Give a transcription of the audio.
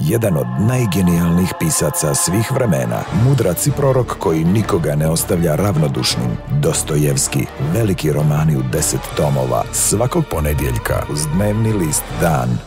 jedan od najgenijalnijih pisaca svih vremena, mudrac i prorok koji nikoga ne ostavlja ravnodušnim, Dostojevski, veliki romani u deset tomova, svakog ponedjeljka uz dnevni list Dan.